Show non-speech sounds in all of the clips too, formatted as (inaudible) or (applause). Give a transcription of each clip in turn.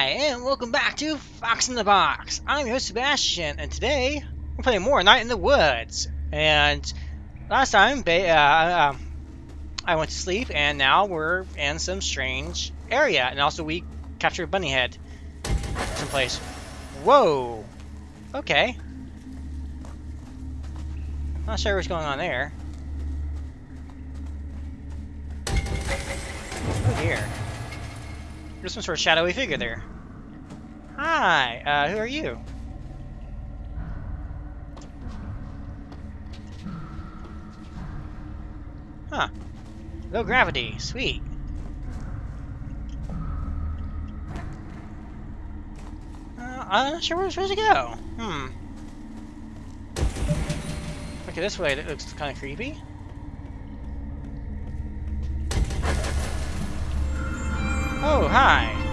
Hi, and welcome back to Fox in the Box. I'm your host Sebastian, and today we're playing more Night in the Woods. And last time, they, uh, uh, I went to sleep, and now we're in some strange area. And also, we captured Bunny Head someplace. Whoa! Okay. Not sure what's going on there. Oh dear. There's some sort of shadowy figure there. Hi, uh, who are you? Huh. Low gravity, sweet. Uh, I'm not sure where we're supposed to go. Hmm. Okay, this way it looks kind of creepy. Oh, hi.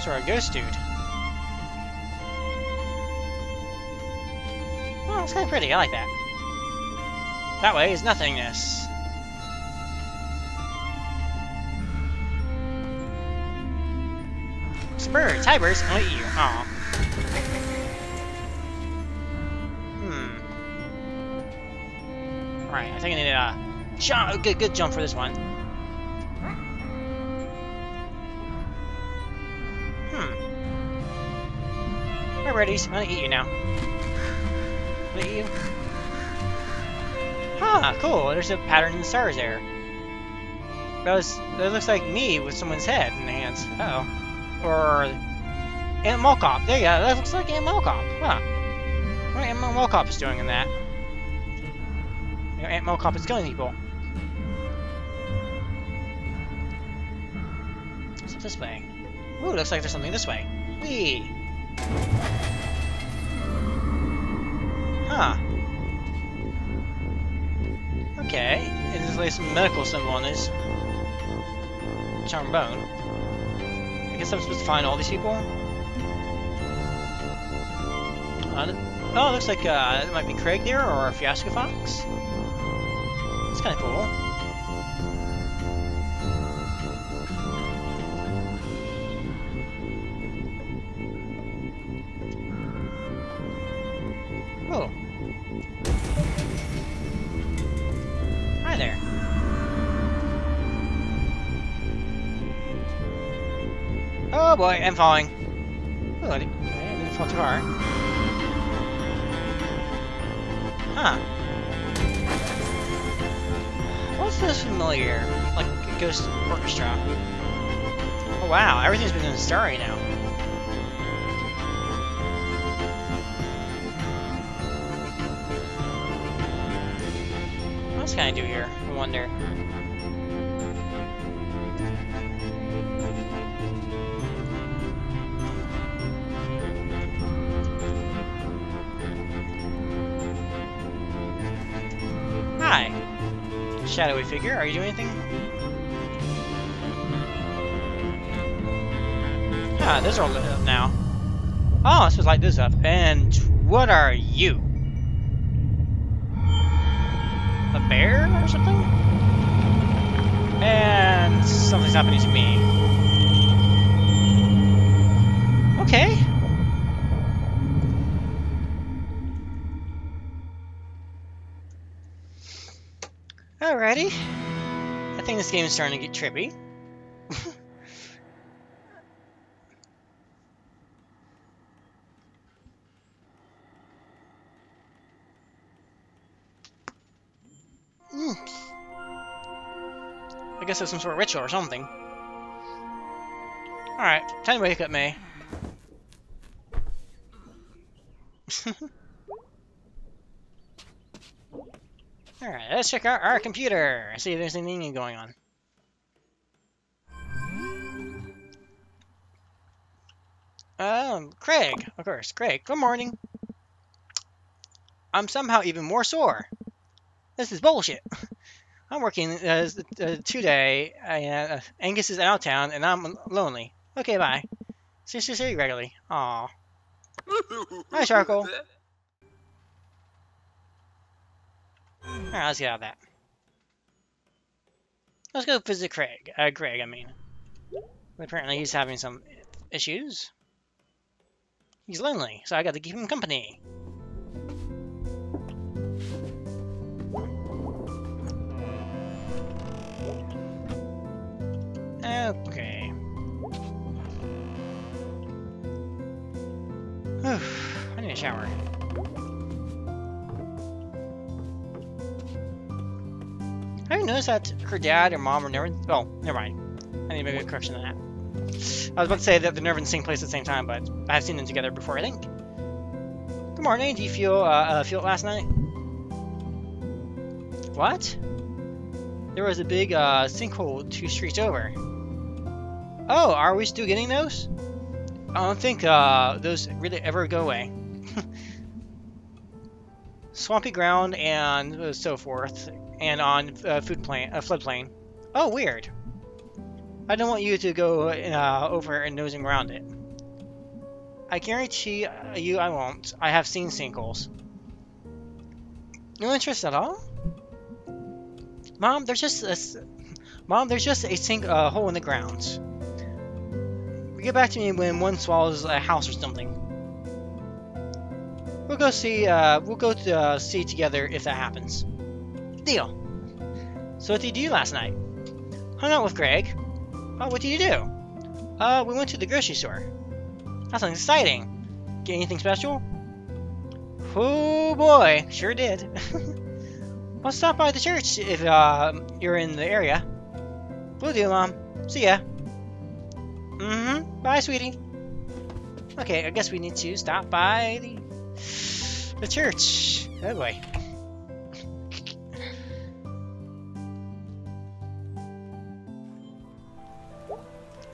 Sort of ghost dude. Oh, it's kind of pretty. I like that. That way is nothingness. It's birds. Hi, birds. I'll eat you. Aw. Hmm. Alright, I think I need a jump. Good, good jump for this one. Hi, birdies. I'm gonna eat you now. I'm gonna eat you. Huh, cool. There's a pattern in the stars there. That was that looks like me with someone's head in the hands. Uh oh. Or Aunt Molcop. There you go. That looks like Aunt Molcop. Huh. What Aunt Molcop is doing in that? You know, Aunt is killing people. What's up this way? Ooh, looks like there's something this way. Whee! Huh. Okay. And there's like some medical symbol on this. Charm bone. I guess I'm supposed to find all these people? Uh, oh, it looks like uh, it might be Craig there, or Fiasco Fox. It's kind of cool. Oh boy, I'm falling. Oh, I didn't, fall too far. Huh. What's this familiar? Like a ghost orchestra. Oh wow, everything's becoming starry now. What else can I do here? I wonder. Shadowy figure, are you doing anything? Ah, those are all lit up now. Oh, supposed to light this up. And what are you? A bear or something? And something's happening to me. Okay. Alrighty. I think this game is starting to get trippy. Mm. I guess it's some sort of ritual or something. Alright, time to wake up, Mae. (laughs) Alright, let's check out our computer. See if there's anything going on. Um, Craig, of course. Craig, good morning. I'm somehow even more sore. This is bullshit. (laughs) I'm working uh, uh, today. Uh, Angus is out of town, and I'm lonely. Okay, bye. See, you regularly. Aw. (laughs) Hi, Charcoal. Alright, let's get out of that. Let's go visit Craig. Uh, Gregg, I mean. Apparently he's having some issues. He's lonely, so I got to keep him company. Okay. I need a shower. Have you noticed that her dad or mom are never? Oh, never mind. I need make a correction on that. I was about to say that the same place at the same time, but I've seen them together before, I think. Good morning. Do you feel uh, uh, feel it last night? What? There was a big uh, sinkhole two streets over. Oh, are we still getting those? I don't think uh, those really ever go away. (laughs) Swampy ground and so forth, and on uh, food plane, uh, floodplain. Oh, weird. I don't want you to go uh, over and nosing around it. I guarantee you I won't. I have seen sinkholes. No interest at all? Mom, there's just a... Mom, there's just a sink uh, hole in the ground. Get back to me when one swallows a house or something. We'll go see, uh, we'll go to, uh, see together if that happens. Deal. So what did you do last night? Hung out with Gregg. Oh, what did you do? Uh, we went to the grocery store. That sounds exciting. Get anything special? Oh boy, sure did. (laughs) I'll stop by the church if uh, you're in the area. Will do, Mom. See ya. Mm-hmm. Bye, sweetie. Okay, I guess we need to stop by the the church. Oh boy.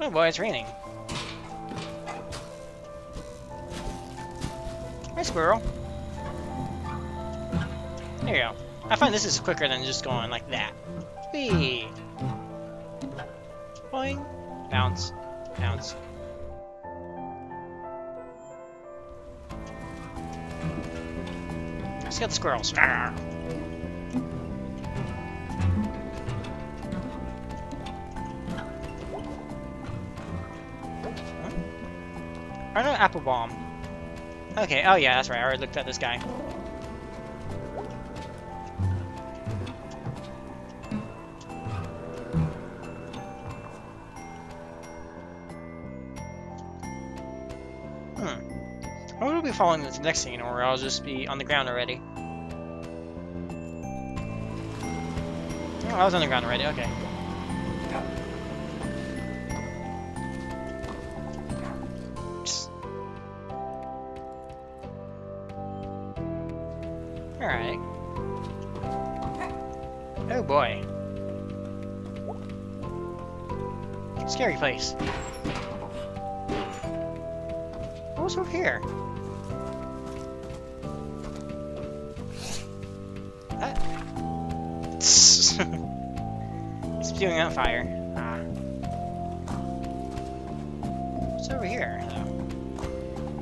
Oh boy, it's raining. Hi, squirrel. There you go. I find this is quicker than just going like that. Whee! Boing! Bounce pounds. Let's get squirrels. I know apple bomb. Okay, oh yeah, that's right. I already looked at this guy. Following the next scene, or I'll just be on the ground already. Oh, I was on the ground already, okay. Alright. Oh boy. Scary place. Spewing out fire. Ah. What's over here?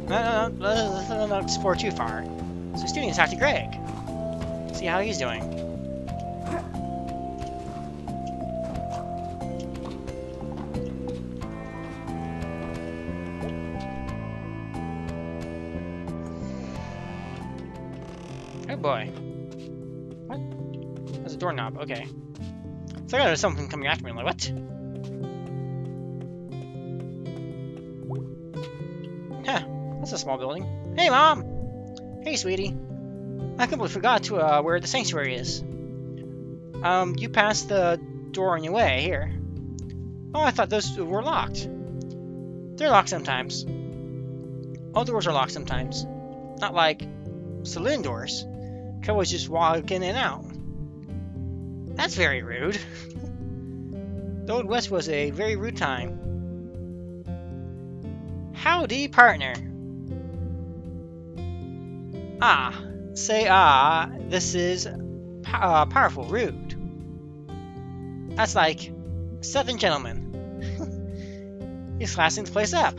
No, no, no, let's not explore too far. So students talk to Gregg. See how he's doing. Doorknob, okay. So I got something coming after me. I'm like, what? Huh, that's a small building. Hey, Mom! Hey, sweetie. I completely forgot to uh, where the sanctuary is. Um, you passed the door on your way here. Oh, I thought those were locked. They're locked sometimes. All doors are locked sometimes. Not like saloon doors. Always just walk in and out. That's very rude. the Old West was a very rude time. Howdy, partner. Ah, say ah, this is uh, powerful rude. That's like Southern gentleman. (laughs) He's classing the place up.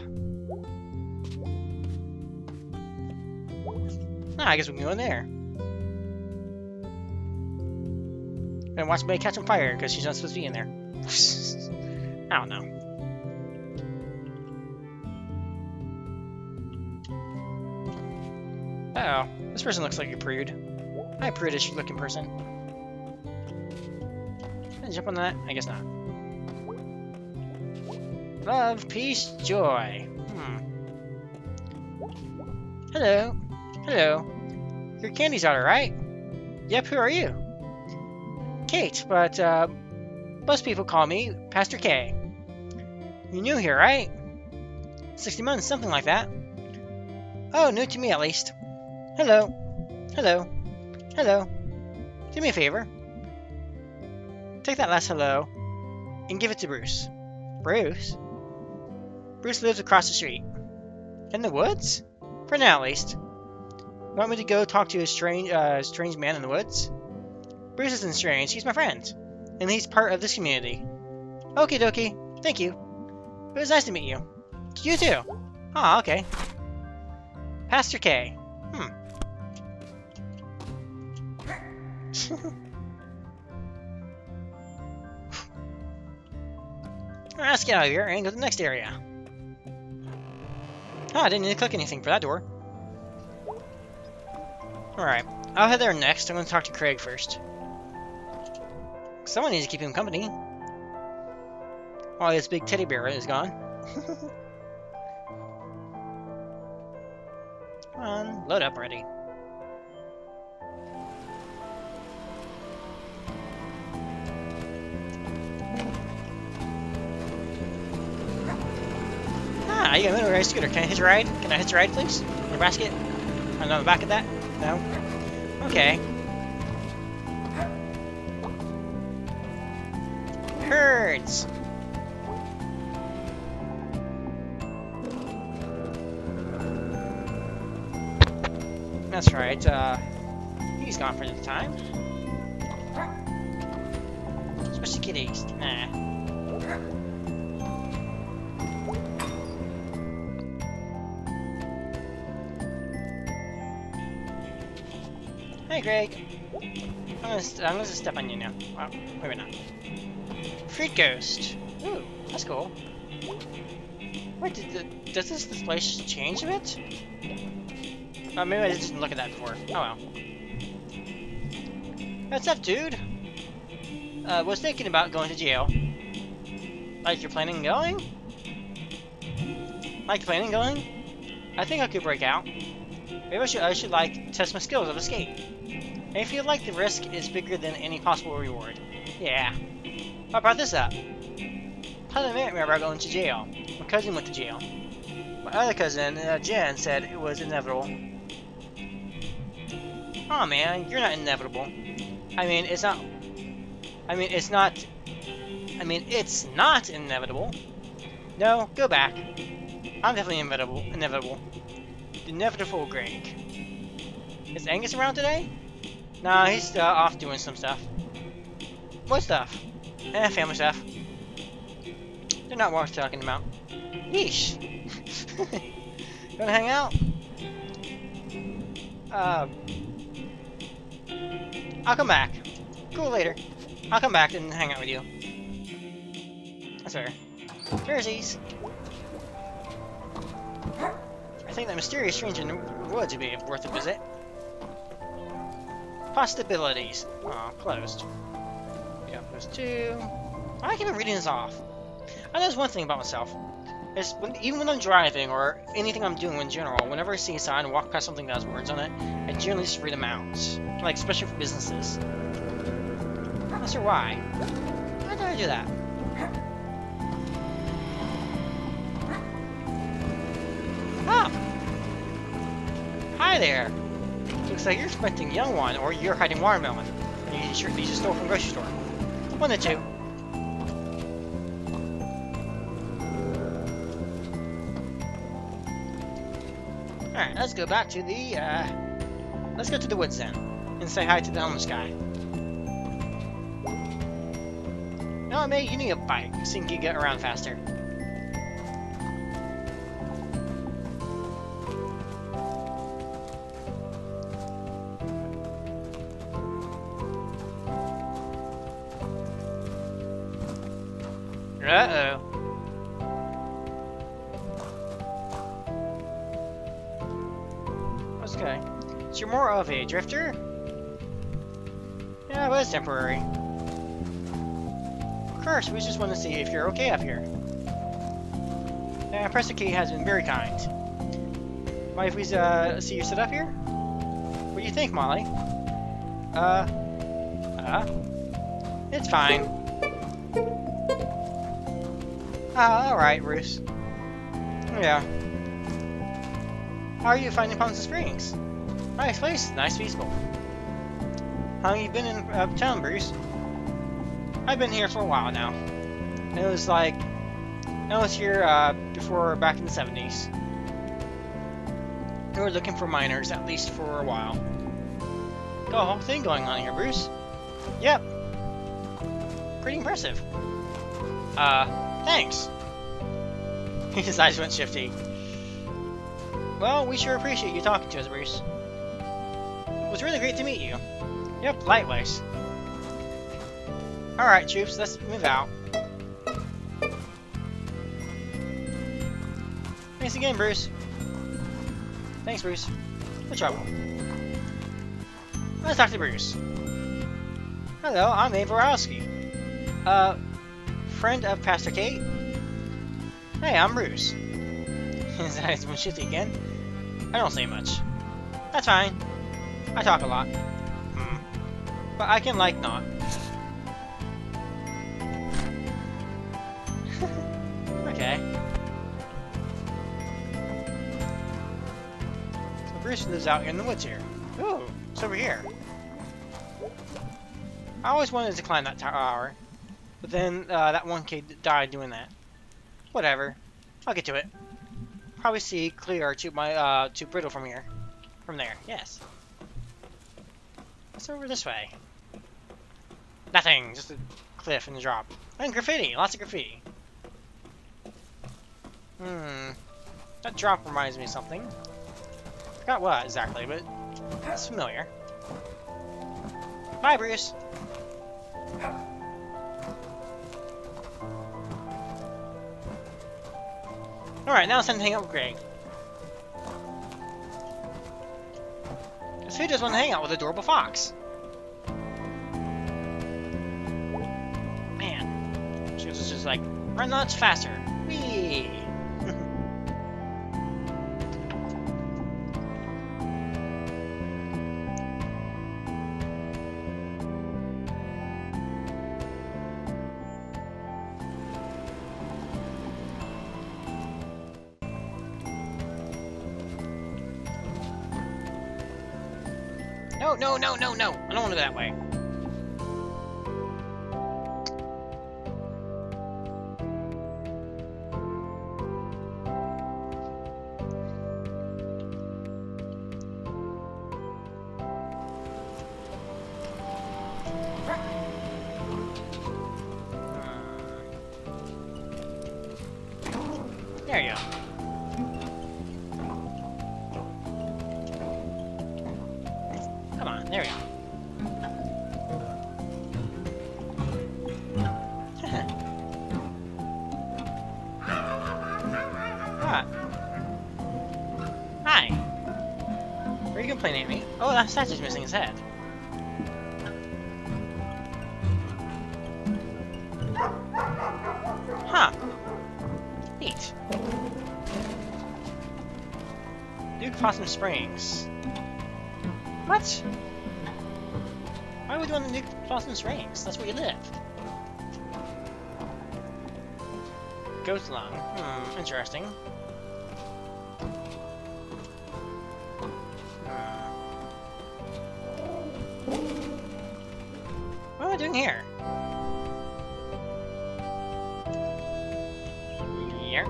Ah, I guess we can go in there. and watch Mae catch on fire because she's not supposed to be in there. (laughs) I don't know. Uh oh, this person looks like a prude. Hi, prudish looking person. Can I jump on that? I guess not. Love, peace, joy. Hmm. Hello. Hello. Your candy's alright. Yep, who are you? Kate, but, uh, most people call me Pastor K. You're new here, right? 60 months, something like that. Oh, new to me at least. Hello. Hello. Hello. Do me a favor. Take that last hello and give it to Bruce. Bruce? Bruce lives across the street. In the woods? For now, at least. Want me to go talk to a strange, uh, strange man in the woods? Bruce isn't strange, he's my friend. And he's part of this community. Okie dokie. Thank you. It was nice to meet you. You too. Ah, okay. Pastor K. Hmm. (laughs) Let's get out of here and go to the next area. Oh, I didn't need to click anything for that door. Alright, I'll head there next. I'm going to talk to Craig first. Someone needs to keep him company. While this big teddy bear is gone. (laughs) Come on, load up already. Ah, you got a motorized scooter. Can I hitch a ride? Can I hitch a ride, please? In your basket? I'm on the back of that? No? Okay. Herds! That's right, uh, he's gone for the time. Especially kitties. Nah. Hey, Gregg. I'm gonna, I'm gonna step on you now. Well, maybe not. Fruit Ghost. Ooh, that's cool. Wait, did the, does this display change a bit? Oh, maybe I didn't look at that before. Oh well. What's up, dude? Uh, was thinking about going to jail. Like you're planning going? Like planning going? I think I could break out. Maybe I should, I should like test my skills of escape. I feel like the risk is bigger than any possible reward. Yeah. I brought this up. Did I remember going to jail? My cousin went to jail. My other cousin, uh, Jen, said it was inevitable. Oh man, you're not inevitable. I mean, it's not... I mean, it's not... I mean, it's not inevitable. No, go back. I'm definitely inevitable. Inevitable. The Inevitable Gregg. Is Angus around today? Nah, he's uh, off doing some stuff. What stuff? Eh, family stuff. They're not worth talking about. Yeesh. (laughs) you wanna hang out? Uh, I'll come back. Cool later. I'll come back and hang out with you. That's fair. Jerseys. I think that mysterious stranger in the woods would be worth a visit. Possibilities. Oh, closed. Yeah, there's two. I keep reading this off. I know one thing about myself. Is when, even when I'm driving or anything I'm doing in general, whenever I see a sign and walk past something that has words on it, I generally just read them out. Like, especially for businesses. I'm not sure why. Why did I do that? Ah! Hi there! Looks like you're expecting young one, or you're hiding watermelon. And you just, you just stole from grocery store. One or two. Alright, let's go back to the, uh... Let's go to the woods then. And say hi to the homeless guy. No, mate, you need a bike so you can get around faster. Temporary. Of course, we just want to see if you're okay up here. Yeah, Professor K has been very kind. Mind if we uh, see you sit up here? What do you think, Molly? Uh, uh, it's fine. Ah, alright, Bruce. Yeah. How are you finding Possum Springs? Nice place, nice peaceful. How long you been in uh, town, Bruce? I've been here for a while now. It was like, I was here uh, before back in the 70s. We were looking for miners, at least for a while. Got a whole thing going on here, Bruce. Yep. Pretty impressive. Uh, thanks. (laughs) His eyes went shifty. Well, we sure appreciate you talking to us, Bruce. It was really great to meet you. Yep, likewise. Alright, troops, let's move out. Thanks again, Bruce. Thanks, Bruce. No trouble. Let's talk to Bruce. Hello, I'm Mae Borowski. Uh, friend of Pastor Kate? Hey, I'm Bruce. His eyes went shifty again. I don't say much. That's fine. I talk a lot. But I can like not. (laughs) okay. So Bruce lives out in the woods here. Ooh, it's over here. I always wanted to climb that tower, but then uh, that one kid died doing that. Whatever. I'll get to it. Probably see clear to my uh to brittle from here. From there, yes. What's over this way? Nothing, just a cliff and a drop. And graffiti, lots of graffiti. Hmm. That drop reminds me of something. Forgot what exactly, but it's familiar. Bye, Bruce. Alright, now hang out with Gregg. Because who does want to hang out with adorable fox? Just like, run lots faster. Whee! No, no, no, no, no! I don't want to go that way. Statue's missing his head. Huh. Neat. Duke Possum Springs. What? Why would you want to nuke Blossom Springs? That's where you live. Ghost Lung. Hmm, interesting. What am I doing here? Here.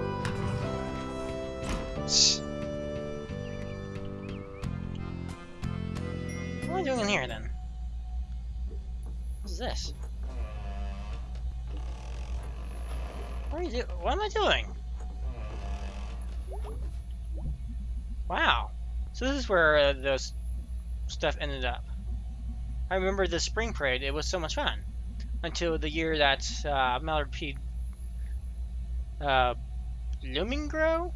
What am I doing in here then? What's this? What are you do? What am I doing? Wow. So this is where uh, those stuff ended up. I remember the spring parade. It was so much fun until the year that uh, Mallard P. Uh, Bloominggrow,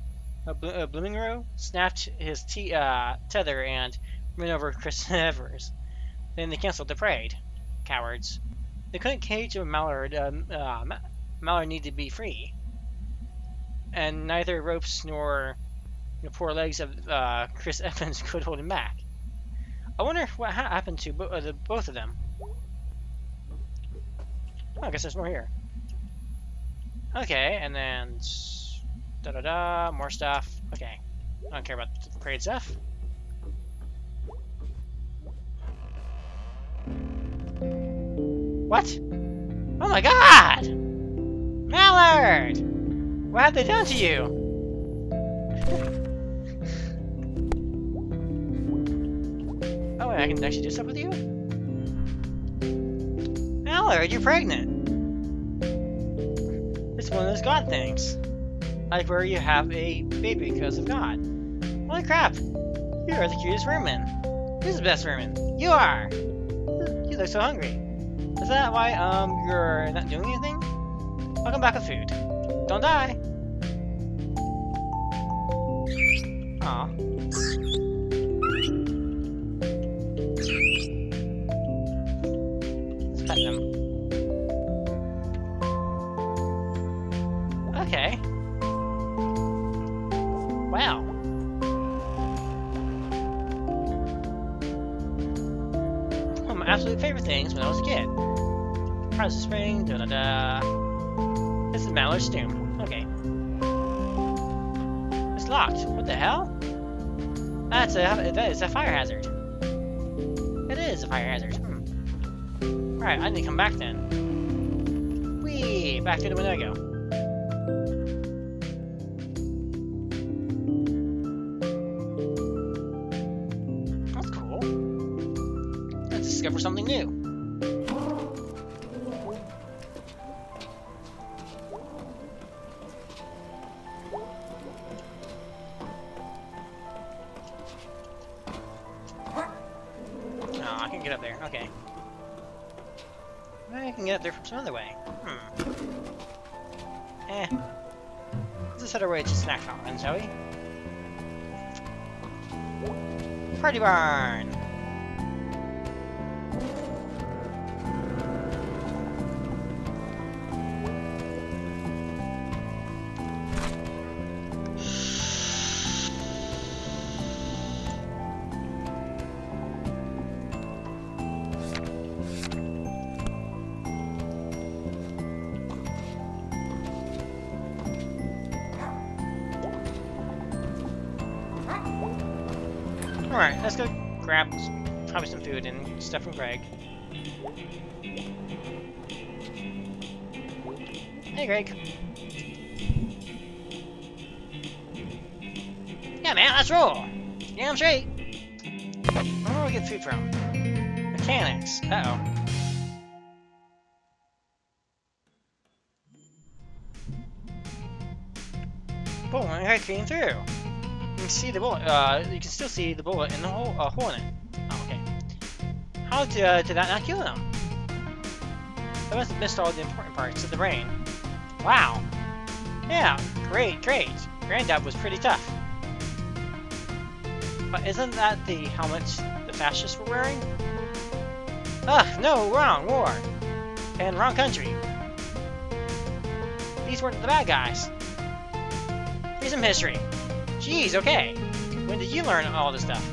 uh, uh, snapped his t uh, tether and ran over Chris (laughs) Evers. Then they canceled the parade. Cowards. They couldn't cage a Mallard. Um, uh, Ma- Mallard needed to be free. And neither ropes nor the poor legs of uh, Chris (laughs) Evans could hold him back. I wonder what ha happened to bo uh, the, both of them. Oh, I guess there's more here. Okay, and then da da da, more stuff. Okay, I don't care about the parade stuff. What? Oh my god! Mallard! What have they done to you? I can actually do stuff with you? Mallard, you're pregnant! It's one of those god things. Like where you have a baby because of God. Holy crap! You are the cutest vermin. Who's the best vermin? You are! You look so hungry. Is that why um you're not doing anything? I'll come back with food. Don't die! Aw. Locked. What the hell? That's a that is a fire hazard. It is a fire hazard. Hmm. Alright, I need to come back then. Whee! Back to the Winnebago. That's cool. Let's discover something new. Can get up there from some other way. Hmm. Eh. Let's head way to Snack Falcon, shall we? Party Barn! Alright, let's go grab probably some food and stuff from Gregg. Hey, Gregg. Yeah, man, let's roll. Yeah, I'm straight. Where do we get food from? Mechanics. Uh-oh. Boom, I came through. You can see the bullet. Uh, you can still see the bullet in the hole, uh, hole in it. Oh, okay. How did, uh, did that not kill him? I must have missed all the important parts of the brain. Wow. Yeah, great, great. Granddad was pretty tough. But isn't that the helmets the fascists were wearing? Ugh, no, wrong, war. And wrong country. These weren't the bad guys. Here's some history. Jeez, okay. When did you learn all this stuff?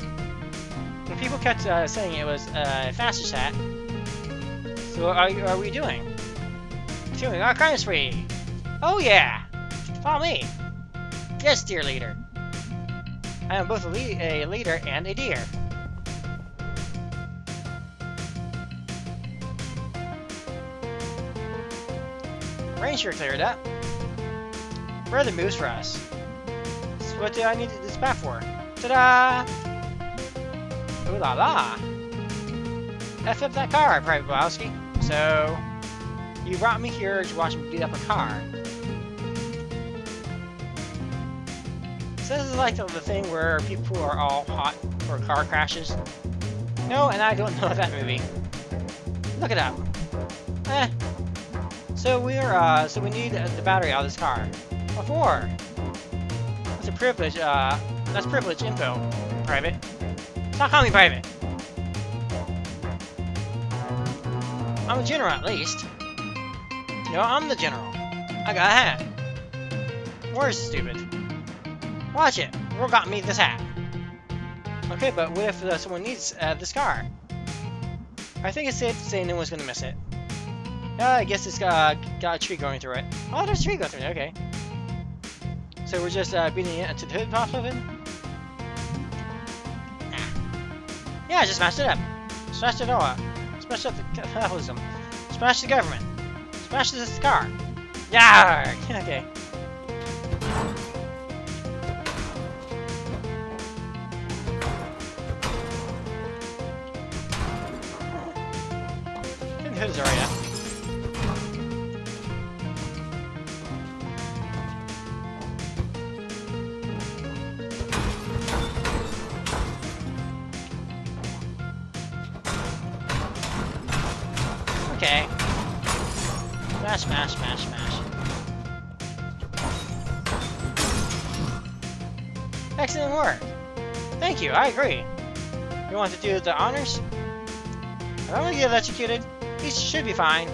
When people kept uh, saying it was uh, fascist hat. So what are, are we doing? Doing our crime spree. Oh yeah! Follow me. Yes, dear leader. I am both a, le a leader and a deer. Rain sure cleared up. Where are the moves for us? What do I need this map for? Ta-da! Ooh la la! F up that car, Private Bowski. So, you brought me here to watch me beat up a car. So this is like the, the thing where people are all hot for car crashes. No, and I don't (laughs) know that movie. Look it up. Eh. So we're, uh, so we need uh, the battery out of this car. What for? A privilege, uh, that's privilege info, Private. Stop calling me private. I'm a general at least. No, I'm the general. I got a hat. Where's stupid? Watch it. Will got me this hat. Okay, but what if uh, someone needs uh, this car? I think it's safe to say no one's gonna miss it. Yeah, I guess it's uh, got a tree going through it. Oh, there's a tree going through it, okay. So we're just uh, beating it to the hood of open? Nah. Yeah, just smashed it up. Smashed it all up. Smashed up the capitalism. Smash the government. Smash this car. Yeah. (laughs) okay. Want to do the honors? I'm gonna get electrocuted, he should be fine.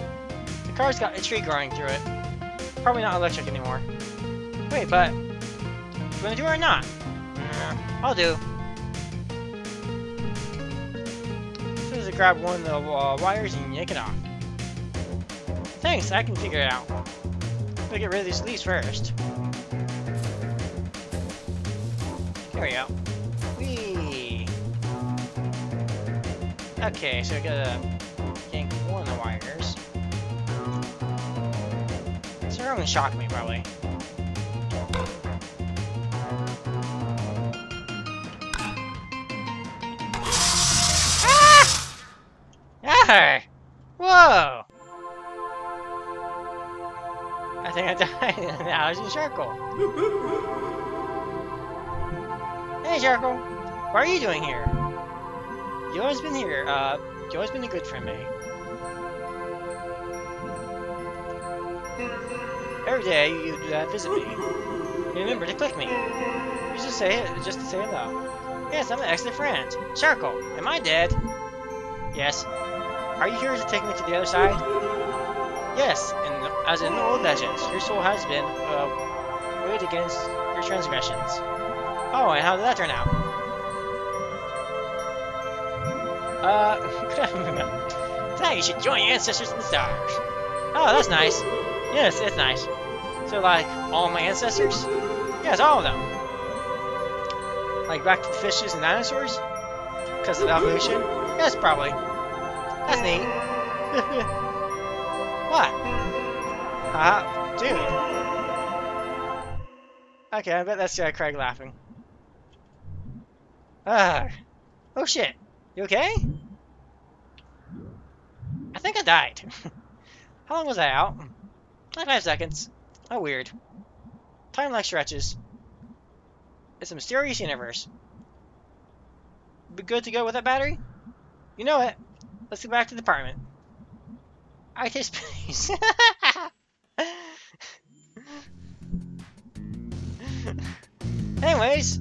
The car's got a tree growing through it. Probably not electric anymore. Wait, but... You wanna do it or not? Mm, I'll do. So just grab one of the uh, wires and yank it off. Thanks, I can figure it out. Gotta get rid of these leaves first. There we go. Okay, so I gotta yank one of the wires. So they're gonna shock me, probably. Ah! Ah! Whoa! I think I died (laughs) in the Allergen Circle. (laughs) Hey, Charcoal. What are you doing here? You always been here. Uh, you always been a good friend, Mae. Every day you uh, visit me. You remember to click me. You just say it, just to say hello. Yes, I'm an excellent friend. Charcoal, am I dead? Yes. Are you here to take me to the other side? Yes, and as in the old legends, your soul has been uh, weighed against your transgressions. Oh, and how did that turn out? Uh, (laughs) tonight you should join ancestors in the stars. Oh, that's nice. Yes, it's nice. So, like, all my ancestors? Yes, all of them. Like, back to the fishes and dinosaurs? Because of evolution? Yes, probably. That's neat. (laughs) what? Haha, dude. Okay, I bet that's uh, Craig laughing. Ah. Oh shit. You okay? I think I died. (laughs) How long was I out? Like five seconds. How weird. Time like stretches. It's a mysterious universe. Be good to go with that battery? You know it. Let's get back to the apartment. I taste space. (laughs) Anyways,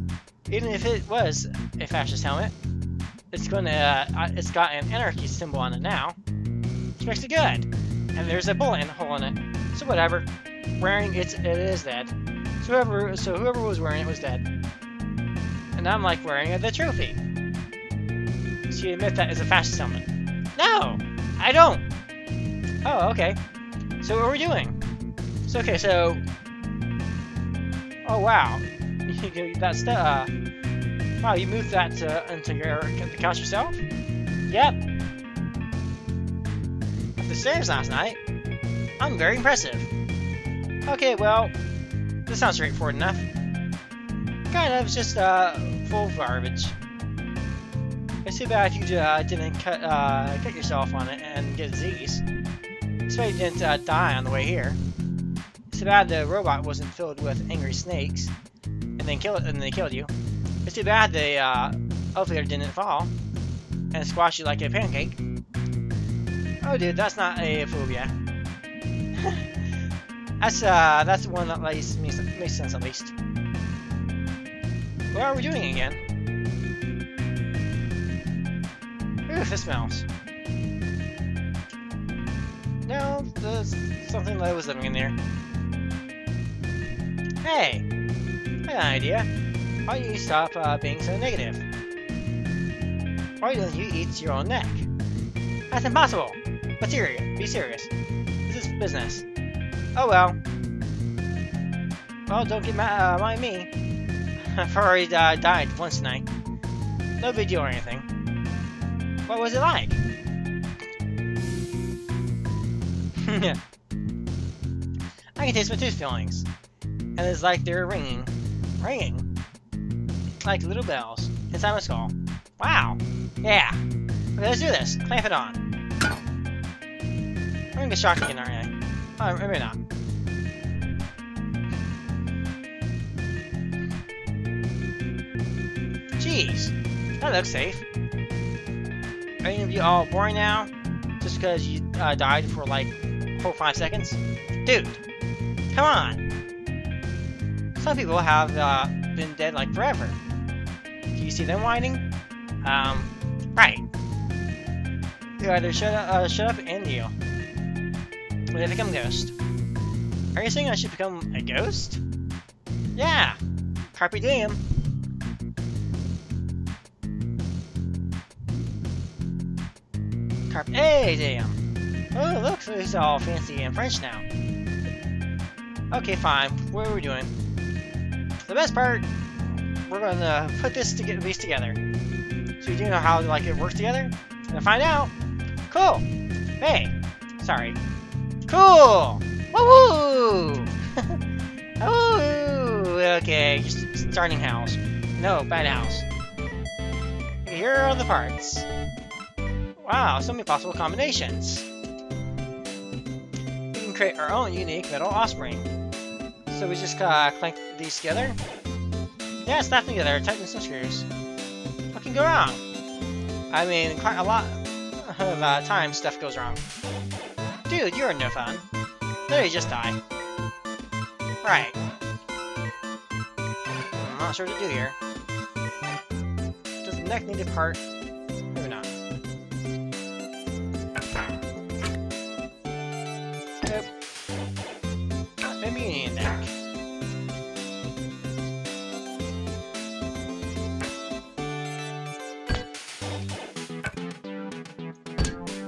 even if it was a fascist helmet, it's gonna uh, it's got an anarchy symbol on it now, makes good. And there's a bullet hole in it, so whatever. Wearing it, it is dead. So whoever, so whoever was wearing it was dead. And I'm like wearing the trophy. So you admit that is a fascist helmet? No, I don't. Oh, okay. So what are we doing? So okay, so. Oh wow, (laughs) that's the. Uh, wow, you moved that uh, into your the couch yourself? Yep. The stairs last night. I'm very impressive. Okay, well, this sounds straightforward enough. Kind of, just uh, full of garbage. It's too bad you uh, didn't cut uh, cut yourself on it and get disease. It's why you didn't uh, die on the way here. It's too bad the robot wasn't filled with angry snakes and then kill and they killed you. It's too bad the uh, elevator didn't fall and squash you like a pancake. Oh, dude, that's not a phobia. (laughs) that's uh, that's one that makes makes sense at least. What are we doing again? roof, it smells. No, there's something that was living in there. Hey! I got an idea. Why don't you stop uh, being so negative? Why don't you eat your own neck? That's impossible! But serious, be serious. This is business. Oh well. Well, don't get mad uh, mind me. (laughs) I've already uh, died once tonight. No big deal or anything. What was it like? (laughs) I can taste my tooth fillings. And it's like they're ringing. Ringing. Like little bells inside my skull. Wow. Yeah. Okay, let's do this. Clamp it on. I'm gonna get shocked again, aren't I? Oh, maybe not. Jeez. That looks safe. Are any of you all boring now? Just because you uh, died for like four or five seconds? Dude, come on. Some people have uh, been dead like forever. Do you see them whining? Um, right. You either shut up, uh, shut up and you. Or I become ghost. Are you saying I should become a ghost? Yeah. Carpe diem. Carpe diem. Oh, look, it's all fancy and French now. Okay, fine. What are we doing? The best part, we're gonna put this to get these together. So you do know how like it works together? Gonna find out. Cool. Hey, sorry. Cool. Woo! (laughs) Ooh, okay, just starting house. No, bad house. Here are the parts. Wow, so many possible combinations. We can create our own unique metal offspring. So we just uh, clank these together. Yeah, snap them together, tighten some screws. What can go wrong? I mean, quite a lot of uh, times stuff goes wrong. Dude, you're no fun. There you just die. Right. I'm not sure what to do here. Does the neck need a part? Maybe not. Nope. Maybe you need a neck.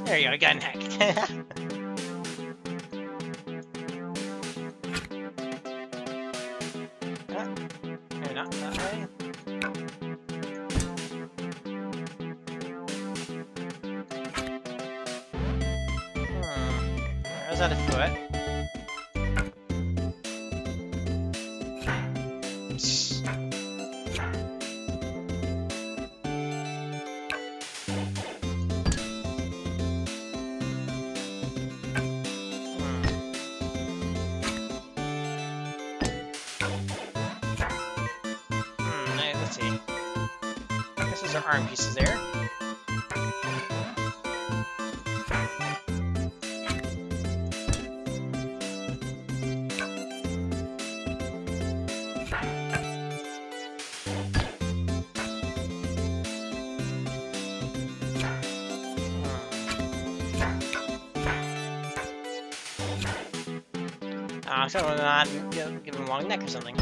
There you go, got a neck. (laughs) Ah, so I'm not give, him a long neck or something.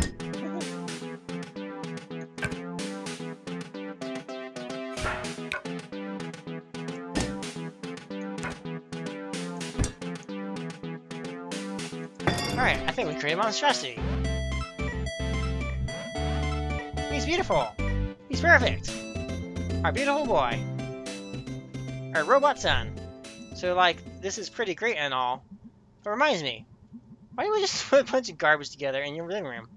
Alright, I think we created monstrosity. He's beautiful! He's perfect! Our beautiful boy. Our robot son. So, like, this is pretty great and all. But reminds me, why don't we just (laughs) put a bunch of garbage together in your living room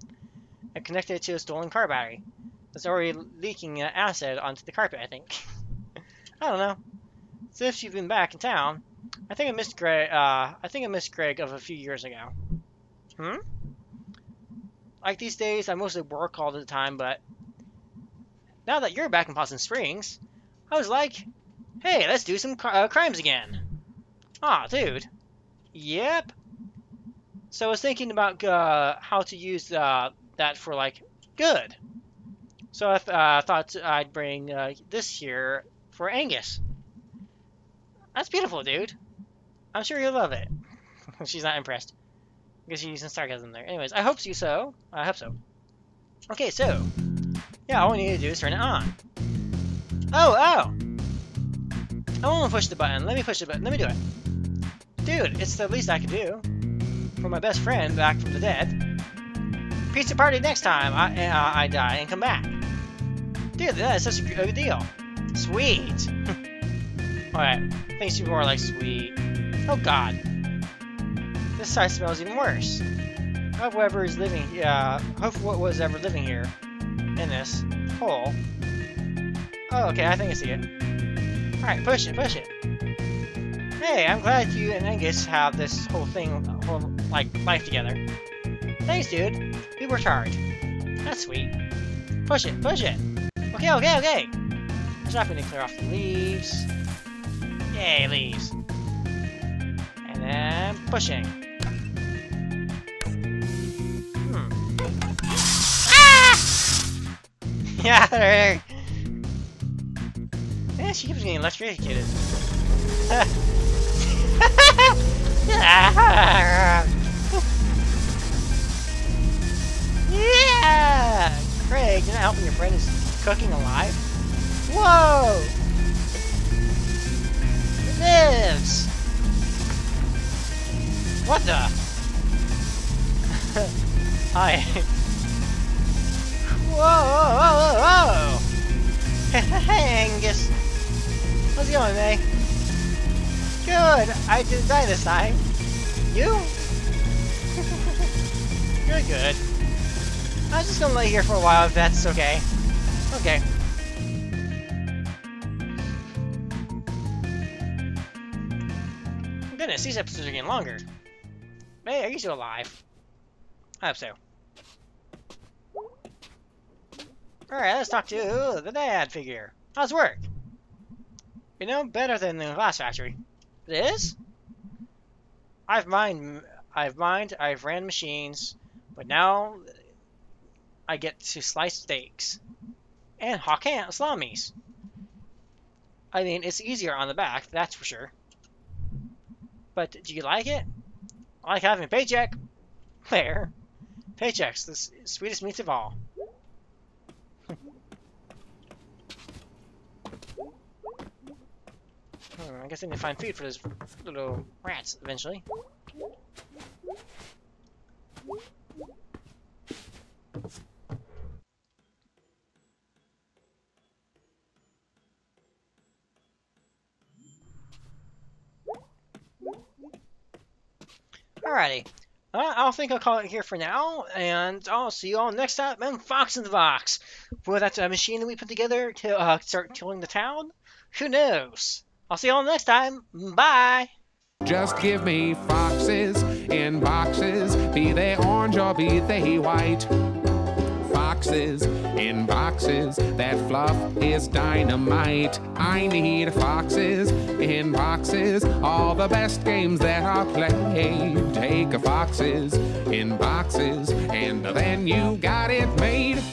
and connect it to a stolen car battery that's already leaking acid onto the carpet, I think. (laughs) I don't know. Since you've been back in town, I think I missed Gregg. Uh, I think I missed Gregg of a few years ago. Hmm. Like these days, I mostly work all the time, but now that you're back in Possum Springs, I was like, hey, let's do some uh, crimes again. Aw, dude. Yep. So I was thinking about uh, how to use uh, that for like good. So I th uh, thought I'd bring uh, this here for Angus. That's beautiful, dude. I'm sure you'll love it. (laughs) She's not impressed. Because guess you're using sarcasm there. Anyways, I hope you so. I hope so. Okay, so. Yeah, all we need to do is turn it on. Oh, oh! I want to push the button. Let me push the button. Let me do it. Dude, it's the least I can do. For my best friend back from the dead. Pizza party next time I, uh, I die and come back. Dude, that is such a good deal. Sweet. (laughs) Alright, thanks you more like sweet. Oh god. This side smells even worse. Whoever is living, yeah, hope what was ever living here in this hole. Oh, okay, I think I see it. Alright, push it, push it. Hey, I'm glad you and Angus have this whole thing, whole, like, life together. Thanks, dude. We worked hard. That's sweet. Push it, push it. Okay, okay, okay. Just not gonna clear off the leaves. Yay, leaves. And then pushing. Hmm. Ah! (laughs) yeah, yeah, she keeps getting electrocuted. (laughs) friend is cooking alive? Whoa! Lives! What the? (laughs) Hi. whoa, whoa, whoa, whoa! (laughs) hey, Angus! How's it going, Mae? Good! I didn't die this time. You? (laughs) Good good, I'm just gonna lay here for a while if that's okay. Okay. Oh, goodness, these episodes are getting longer. Hey, are you still alive? I hope so. Alright, let's talk to the dad figure. How's work? You know, better than the glass factory. It is? I've mined, I've mined, I've ran machines, but now I get to slice steaks and hawk salamis. I mean, it's easier on the back, that's for sure. But do you like it? I like having a paycheck. (laughs) Where? Paychecks, the sweetest meats of all. Hmm, I guess I need to find food for those little rats eventually. Alrighty. I think I'll call it here for now, and I'll see you all next time in Fox in the Box. Will that's a machine that we put together to uh, start killing the town? Who knows? I'll see you all next time. Bye! Just give me foxes in boxes, be they orange or be they white foxes in boxes. That fluff is dynamite. I need foxes in boxes. All the best games that are played. Take a foxes in boxes, and then you got it made.